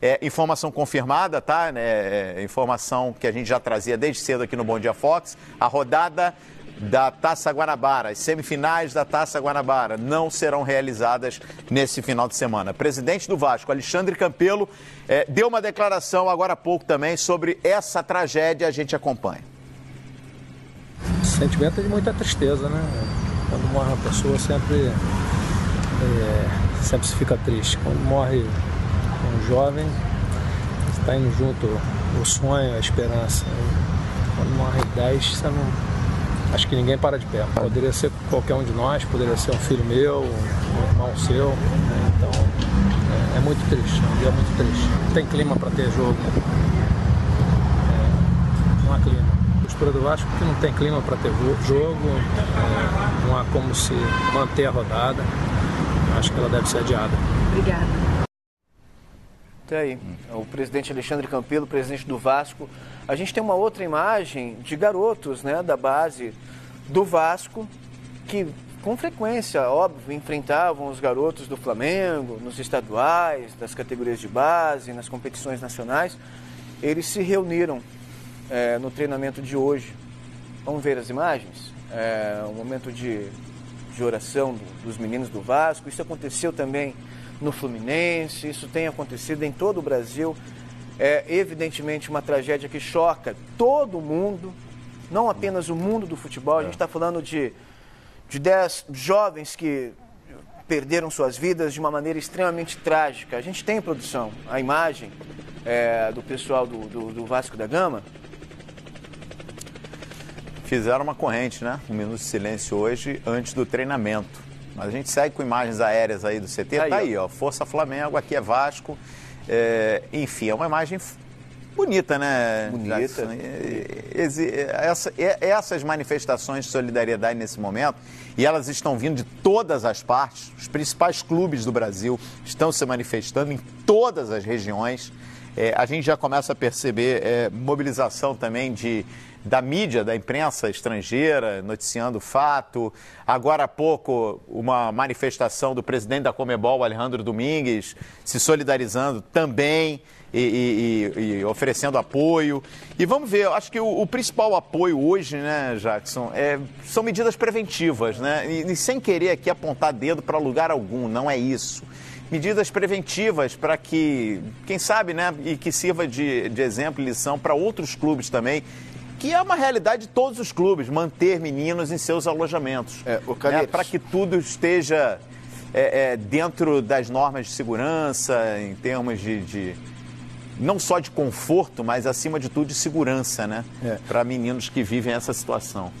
É, informação confirmada, tá? É, é, informação que a gente já trazia desde cedo aqui no Bom Dia Fox. A rodada da Taça Guanabara, as semifinais da Taça Guanabara, não serão realizadas nesse final de semana. Presidente do Vasco, Alexandre Campelo, é, deu uma declaração agora há pouco também sobre essa tragédia. A gente acompanha. Sentimento de muita tristeza, né? Quando morre uma pessoa, sempre, é, sempre se fica triste. Quando morre um jovem, está indo junto o sonho, a esperança. Quando morre 10, você não acho que ninguém para de pé. Poderia ser qualquer um de nós, poderia ser um filho meu, um irmão seu. Né? Então é, é, muito triste, é um dia muito triste. Não tem clima para ter jogo. É, não há clima. Postura do Vasco que não tem clima para ter jogo, é, não há como se manter a rodada. Acho que ela deve ser adiada. Obrigada. Até aí. O presidente Alexandre Campelo, presidente do Vasco. A gente tem uma outra imagem de garotos né, da base do Vasco que, com frequência, óbvio, enfrentavam os garotos do Flamengo nos estaduais, das categorias de base, nas competições nacionais. Eles se reuniram é, no treinamento de hoje. Vamos ver as imagens? É, um momento de, de oração do, dos meninos do Vasco. Isso aconteceu também no Fluminense, isso tem acontecido em todo o Brasil. É evidentemente uma tragédia que choca todo mundo, não apenas o mundo do futebol. A gente está falando de, de dez jovens que perderam suas vidas de uma maneira extremamente trágica. A gente tem produção, a imagem é, do pessoal do, do, do Vasco da Gama. Fizeram uma corrente, né? Um minuto de silêncio hoje antes do treinamento. Mas a gente segue com imagens aéreas aí do CT. Tá aí, tá aí ó. Força Flamengo, aqui é Vasco. É, enfim, é uma imagem bonita, né? Bonita. Essa, essas manifestações de solidariedade nesse momento, e elas estão vindo de todas as partes, os principais clubes do Brasil estão se manifestando em todas as regiões. É, a gente já começa a perceber é, mobilização também de da mídia, da imprensa estrangeira, noticiando o fato. Agora há pouco, uma manifestação do presidente da Comebol, Alejandro Domingues, se solidarizando também e, e, e oferecendo apoio. E vamos ver, acho que o, o principal apoio hoje, né, Jackson, é, são medidas preventivas, né? E, e sem querer aqui apontar dedo para lugar algum, não é isso medidas preventivas para que, quem sabe, né, e que sirva de, de exemplo e lição para outros clubes também que é uma realidade de todos os clubes, manter meninos em seus alojamentos. É, né, Para que tudo esteja é, é, dentro das normas de segurança, em termos de, de, não só de conforto, mas acima de tudo de segurança, né? É. Para meninos que vivem essa situação.